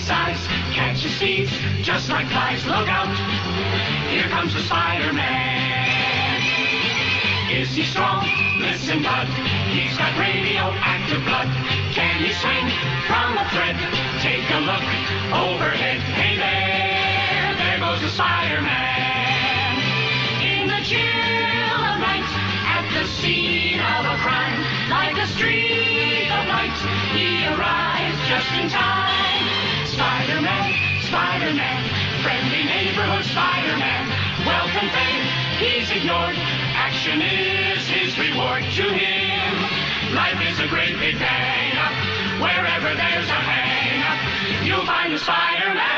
spins a web any size, just like flies. Look out, here comes the Spider-Man. Is he strong? Listen, bud, he's got radioactive blood. Can he swing from a thread? Take a look overhead. Hey there, there goes the Spider-Man. In the chill of night, at the scene of a crime, like a streak of light, he arrives just in time. Spider-Man, Spider-Man, friendly neighborhood Spider-Man, and fame he's ignored. Action is his reward to him. Life is a great big bang. Wherever there's a hang up, you'll find a Spider-Man.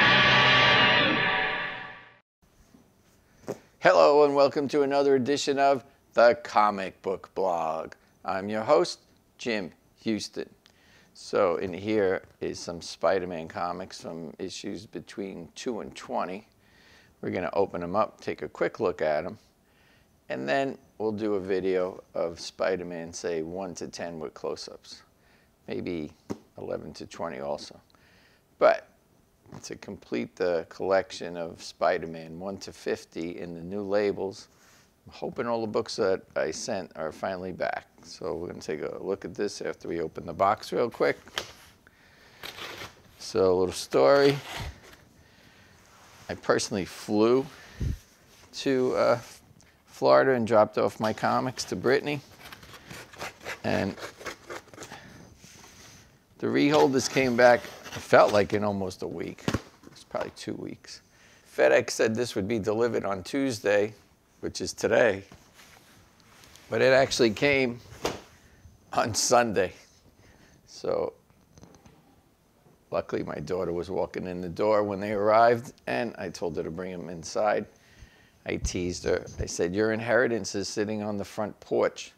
Hello, and welcome to another edition of the Comic Book Blog. I'm your host, Jim Houston. So, in here is some Spider Man comics from issues between 2 and 20. We're going to open them up, take a quick look at them, and then we'll do a video of Spider Man, say 1 to 10 with close ups, maybe 11 to 20 also. But to complete the collection of Spider-Man 1 to 50 in the new labels. I'm hoping all the books that I sent are finally back. So we're going to take a look at this after we open the box real quick. So a little story. I personally flew to uh, Florida and dropped off my comics to Brittany. And the reholders came back, it felt like in almost a week. It's probably two weeks. FedEx said this would be delivered on Tuesday, which is today. But it actually came on Sunday. So luckily my daughter was walking in the door when they arrived and I told her to bring them inside. I teased her. I said, your inheritance is sitting on the front porch.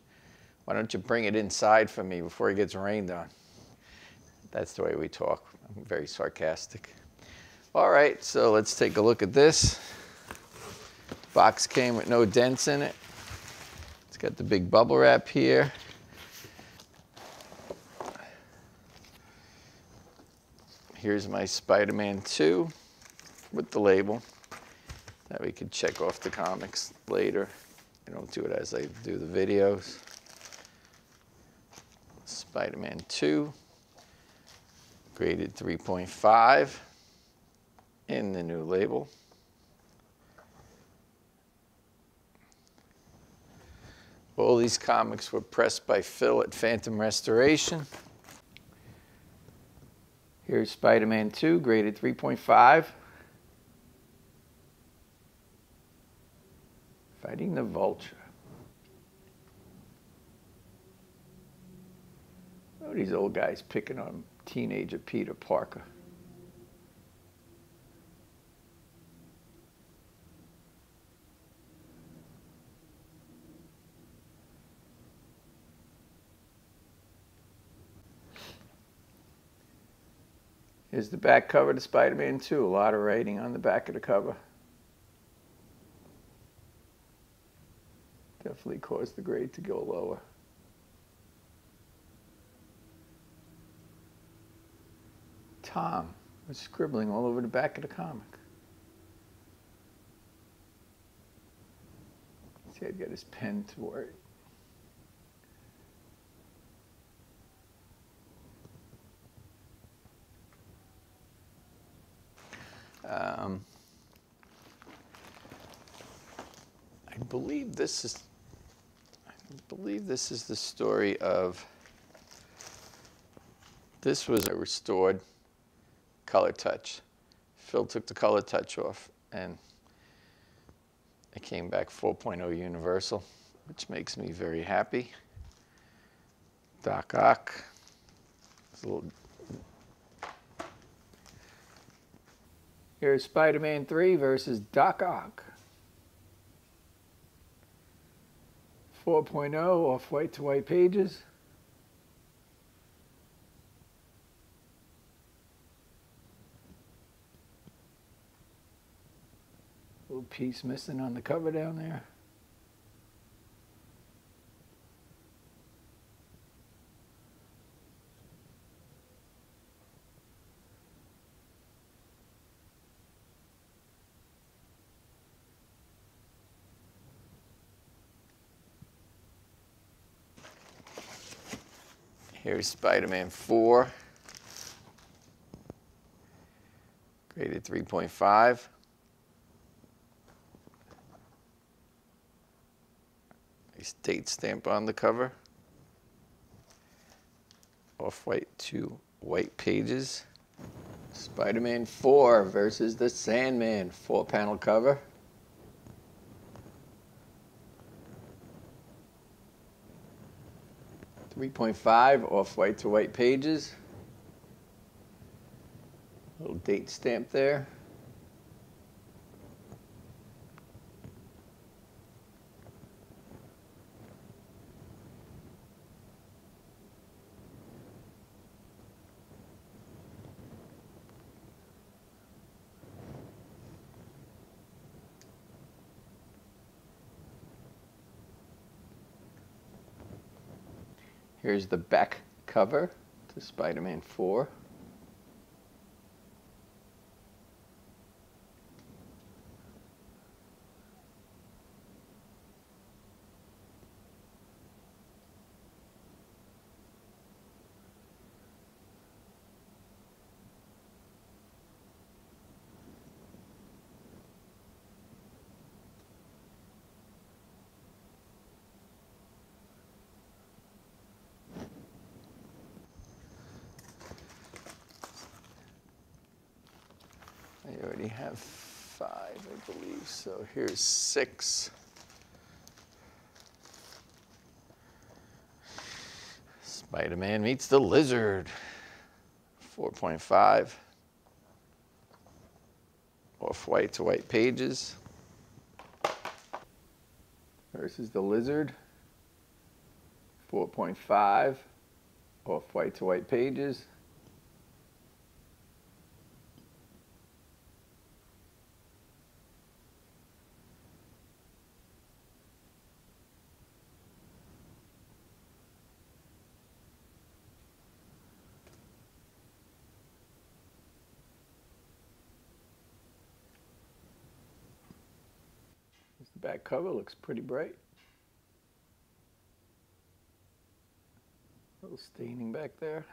Why don't you bring it inside for me before it gets rained on? That's the way we talk. I'm very sarcastic. All right, so let's take a look at this. Box came with no dents in it. It's got the big bubble wrap here. Here's my Spider-Man 2 with the label. That we could check off the comics later. I don't do it as I do the videos. Spider-Man 2 graded 3.5 in the new label. All these comics were pressed by Phil at Phantom Restoration. Here's Spider-Man 2, graded 3.5. Fighting the Vulture. Oh, these old guys picking on teenager Peter Parker. Here's the back cover to Spider-Man 2. A lot of writing on the back of the cover. Definitely caused the grade to go lower. Tom was scribbling all over the back of the comic. See, I'd get his pen to work. Believe this is. I believe this is the story of. This was a restored color touch. Phil took the color touch off and it came back 4.0 universal, which makes me very happy. Doc Ock. Here's Spider-Man 3 versus Doc Ock. 4.0 off white to white pages. Little piece missing on the cover down there. Here's Spider-Man 4. Graded 3.5. Nice date stamp on the cover. Off-white two white pages. Spider-Man 4 versus the Sandman, four panel cover. Three point five off white to white pages. Little date stamp there. Here's the back cover to Spider-Man 4. I already have five, I believe. So here's six. Spider-Man meets the lizard. 4.5. Off white to white pages. Versus the lizard. 4.5. Off white to white pages. The back cover looks pretty bright. A little staining back there.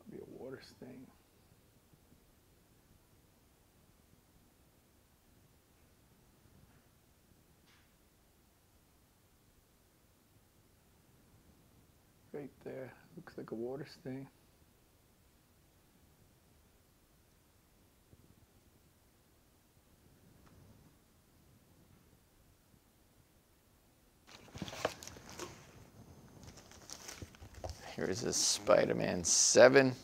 Probably a water stain. Right there. Looks like a water stain. Here's a Spider-Man 7.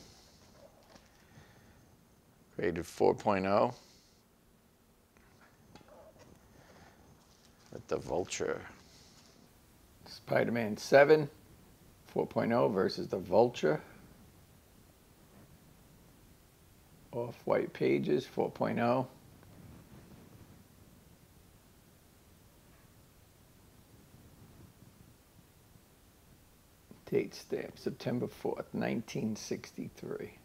Graded 4.0. With the Vulture. Spider-Man 7, 4.0 versus the Vulture. Off-white pages, 4.0. Date stamp, September 4th, 1963.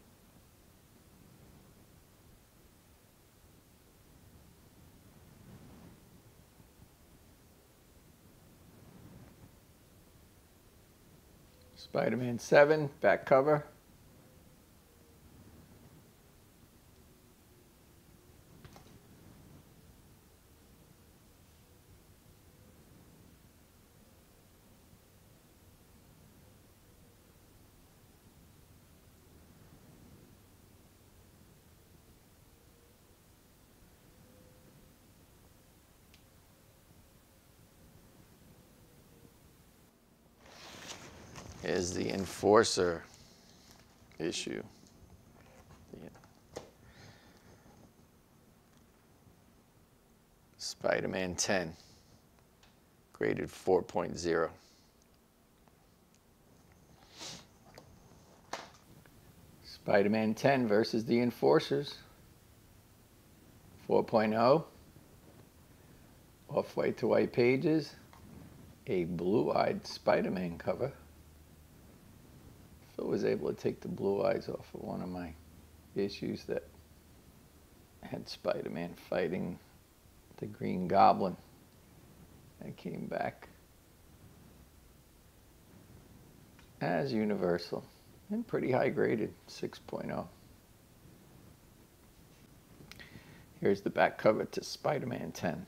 Spider-Man 7, back cover. is the enforcer issue. Spider-Man 10, graded 4.0. Spider-Man 10 versus the Enforcers. 4.0. Off-white to white pages. A blue-eyed Spider-Man cover. Phil was able to take the blue eyes off of one of my issues that had Spider-Man fighting the Green Goblin. I came back. as Universal and pretty high graded, 6.0. Here's the back cover to Spider-Man 10.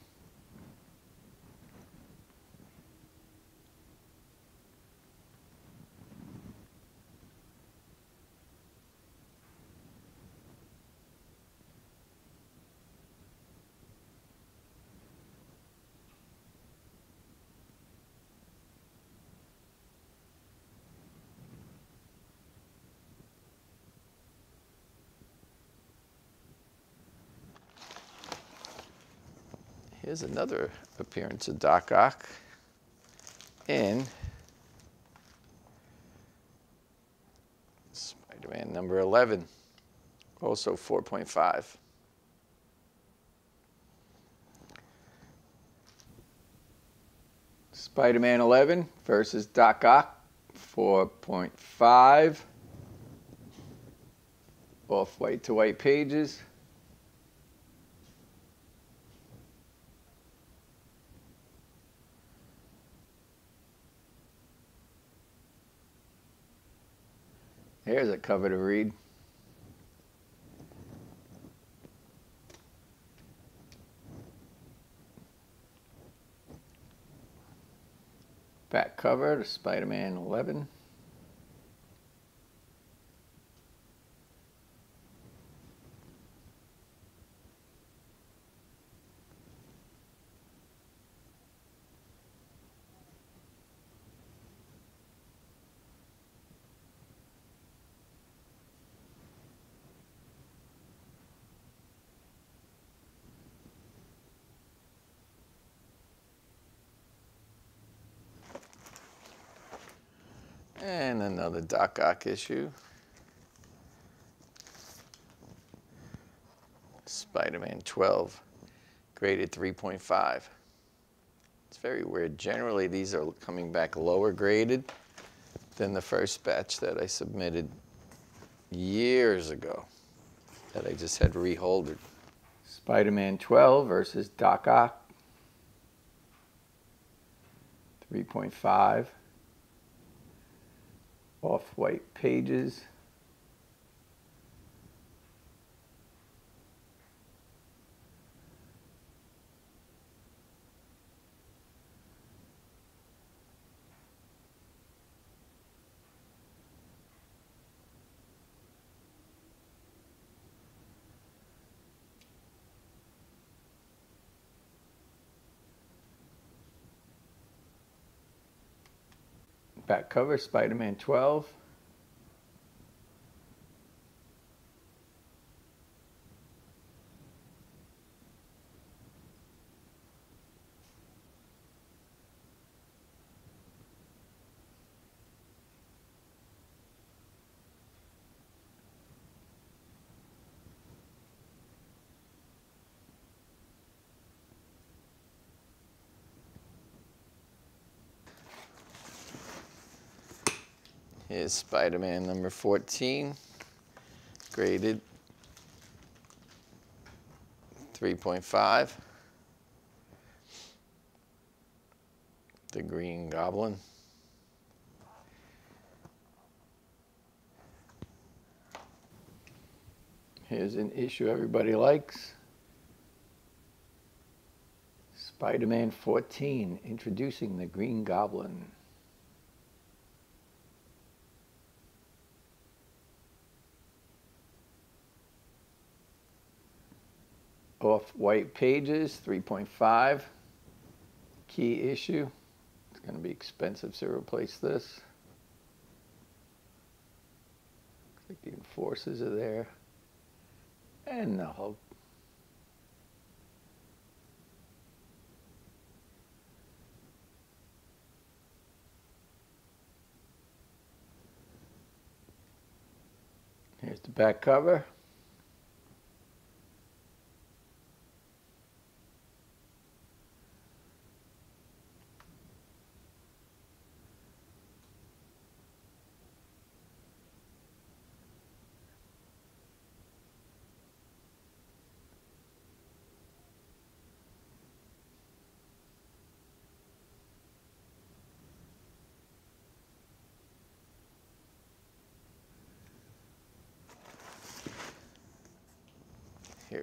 Here's another appearance of Doc Ock in Spider-Man number 11, also 4.5. Spider-Man 11 versus Doc Ock, 4.5. Off white to white pages. Here's a cover to read. Back cover to Spider-Man 11. And another Doc Ock issue. Spider-Man 12, graded 3.5. It's very weird. Generally, these are coming back lower graded than the first batch that I submitted years ago that I just had reholdered. Spider-Man 12 versus Doc Ock, 3.5 off-white pages. Back cover, Spider-Man 12. Here's Spider-Man number 14, graded 3.5. The Green Goblin. Here's an issue everybody likes. Spider-Man 14, introducing the Green Goblin. off white pages, 3.5. Key issue. It's going to be expensive to replace this. Like the enforcers are there. And the Hulk. Here's the back cover.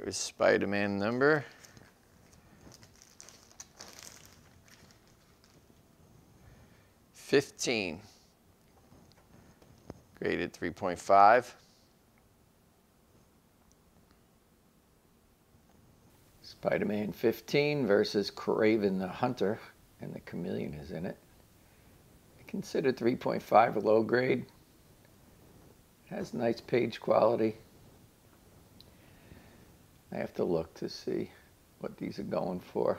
Here is Spider-Man number. Fifteen. Graded 3.5. Spider-Man 15 versus Kraven the Hunter, and the Chameleon is in it. I consider 3.5 a low grade. It Has nice page quality. I have to look to see what these are going for.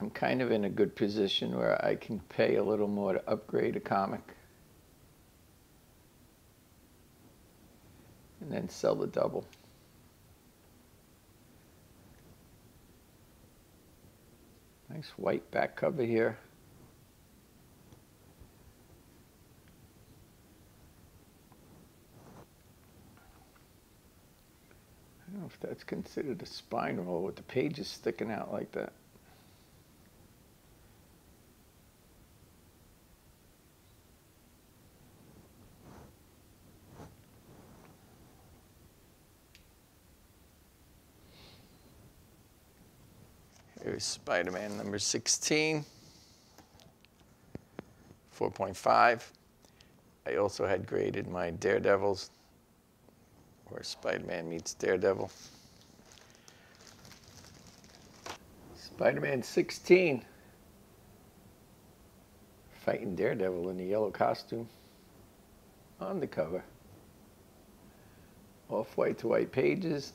I'm kind of in a good position where I can pay a little more to upgrade a comic. And then sell the double. Nice white back cover here. If that's considered a spine roll with the pages sticking out like that. Here's Spider-Man number 16, 4.5. I also had graded my Daredevils, where Spider-Man meets Daredevil. Spider-Man 16, fighting Daredevil in the yellow costume on the cover. Off-white to white pages,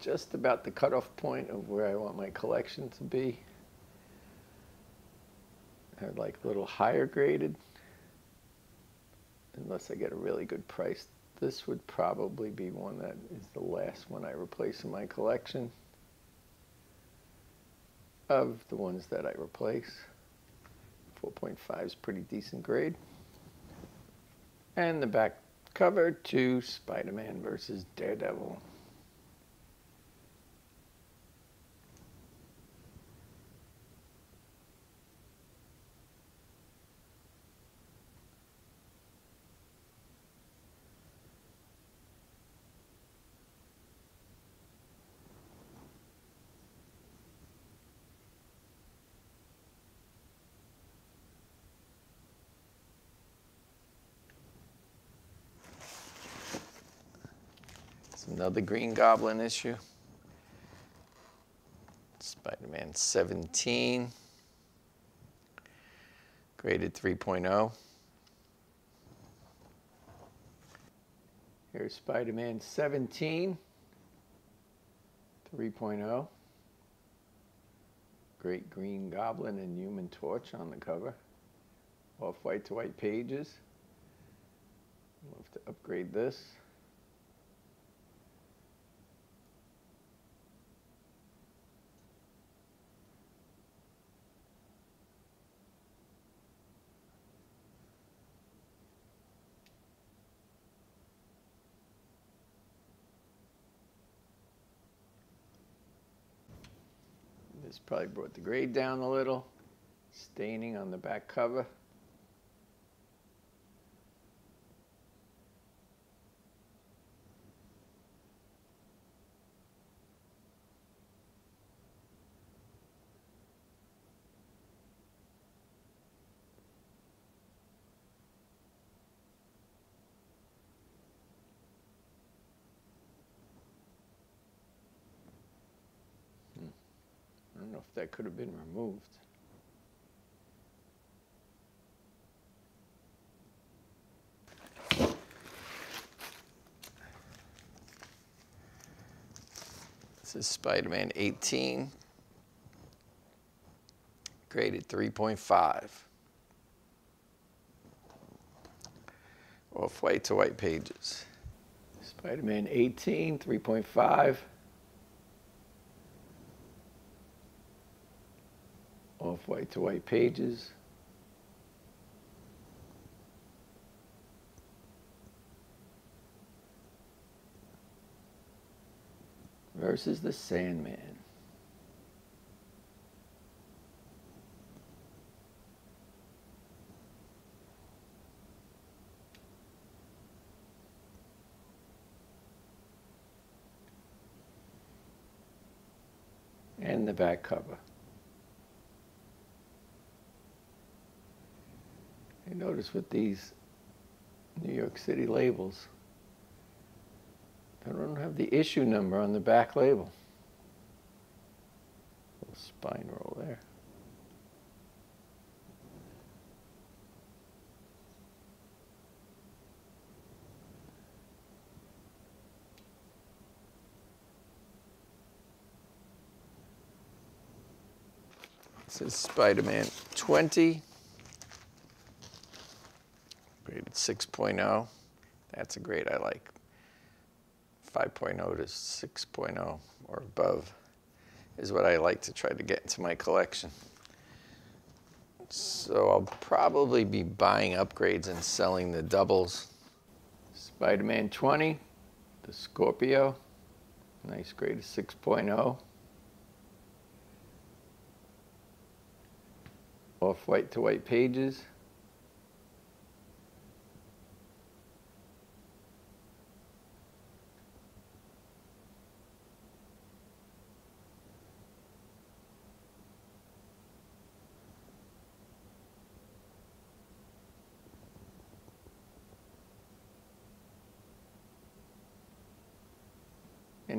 just about the cutoff point of where I want my collection to be. I'd like a little higher graded, unless I get a really good price. This would probably be one that is the last one I replace in my collection of the ones that I replace. 4.5 is pretty decent grade. And the back cover to Spider-Man versus Daredevil. It's another Green Goblin issue. Spider-Man 17, graded 3.0. Here's Spider-Man 17, 3.0. Great Green Goblin and Human Torch on the cover. Off white to white pages. We'll have to upgrade this. This probably brought the grade down a little. Staining on the back cover. Know that could have been removed. This is Spider-Man 18, graded 3.5. Off white to white pages. Spider-Man 18, 3.5. to white pages. Versus the Sandman. and the back cover. Notice with these New York City labels, they don't have the issue number on the back label. Little spine roll there. This is Spider-Man 20, rated 6.0. That's a grade I like. 5.0 to 6.0 or above is what I like to try to get into my collection. So I'll probably be buying upgrades and selling the doubles. Spider-Man 20, the Scorpion, nice grade of 6.0. Off-white to white pages.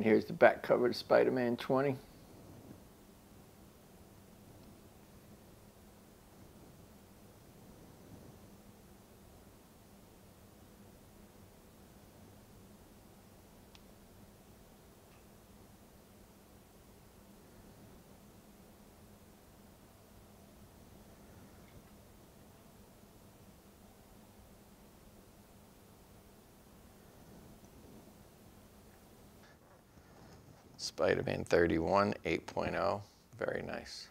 Here's the back cover of Spider-Man 20. Spider-Man 31 8.0, very nice.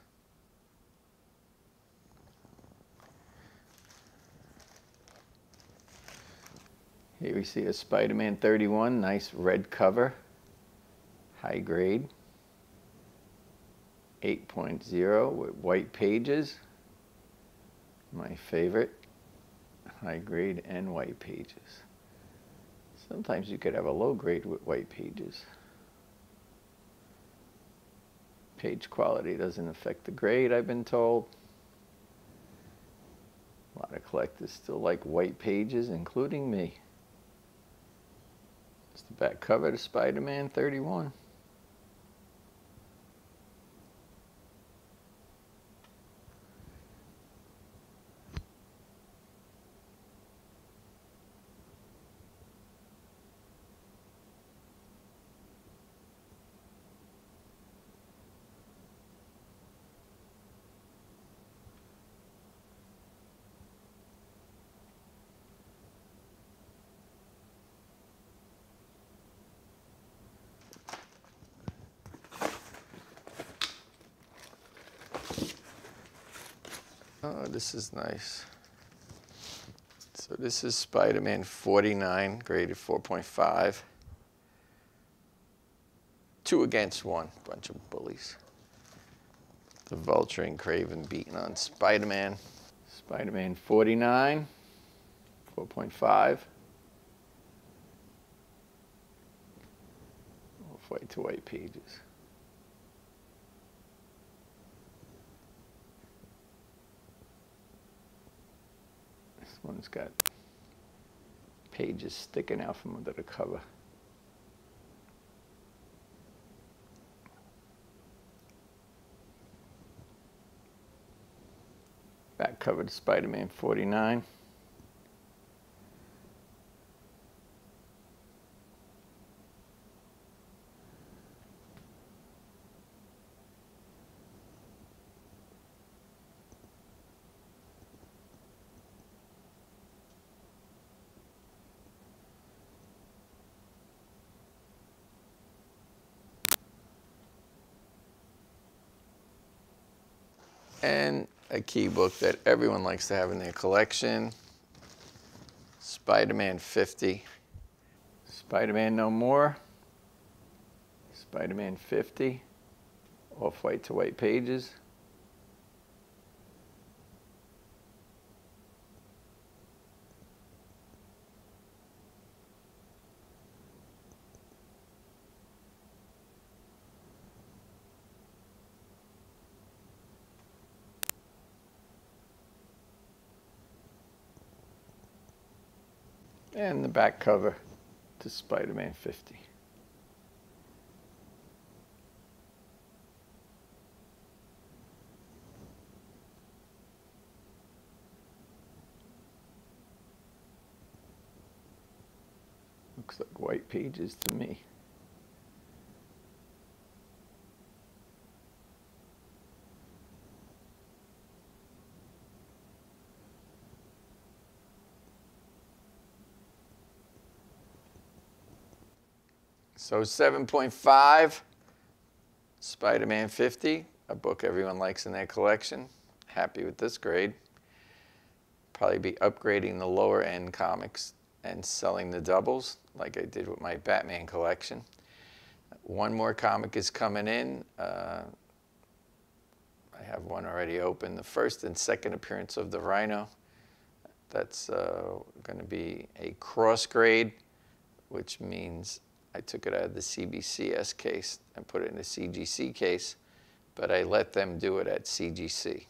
Here we see a Spider-Man 31, nice red cover, high grade, 8.0 with white pages, my favorite, high grade and white pages. Sometimes you could have a low grade with white pages. Page quality doesn't affect the grade, I've been told. A lot of collectors still like white pages, including me. It's the back cover to Spider-Man 31. Oh, this is nice. So this is Spider-Man 49, graded 4.5. Two against one, bunch of bullies. The Vulture and Kraven beating on Spider-Man. Spider-Man 49, 4.5. Off-white to white pages. One's got pages sticking out from under the cover. Back cover to Spider-Man 49. And a key book that everyone likes to have in their collection, Spider-Man 50. Spider-Man No More, Spider-Man 50, off-white to white pages. And the back cover to Spider-Man 50. Looks like white pages to me. So 7.5, Spider-Man 50, a book everyone likes in their collection. Happy with this grade. Probably be upgrading the lower end comics and selling the doubles like I did with my Batman collection. One more comic is coming in. Uh, I have one already open. The first and second appearance of the Rhino. That's uh, going to be a cross grade, which means I took it out of the CBCS case and put it in a CGC case, but I let them do it at CGC.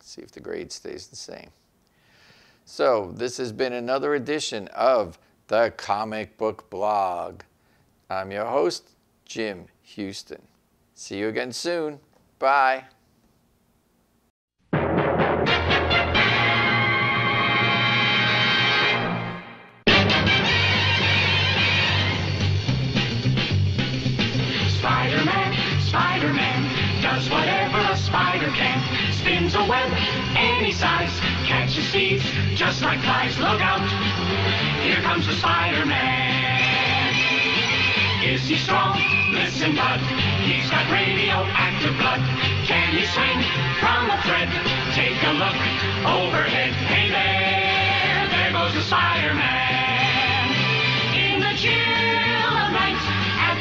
See if the grade stays the same. So this has been another edition of the Comic Book Blog. I'm your host, Jim Houston. See you again soon. Bye. Does whatever a spider can. Spins a web any size, catches thieves just like flies. Look out, here comes the Spider-Man. Is he strong? Listen, bud, he's got radioactive blood. Can he swing from a thread? Take a look overhead. Hey there, there goes the Spider-Man. In the chill of night,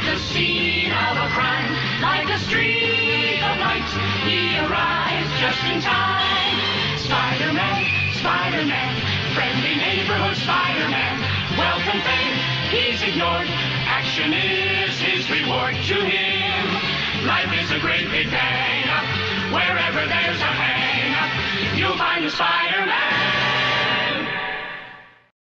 the scene of a crime, like a streak of light, he arrives just in time. Spider-Man, Spider-Man, friendly neighborhood Spider-Man, welcome fame, he's ignored. Action is his reward to him. Life is a great big bang. Wherever there's a hang you'll find a Spider.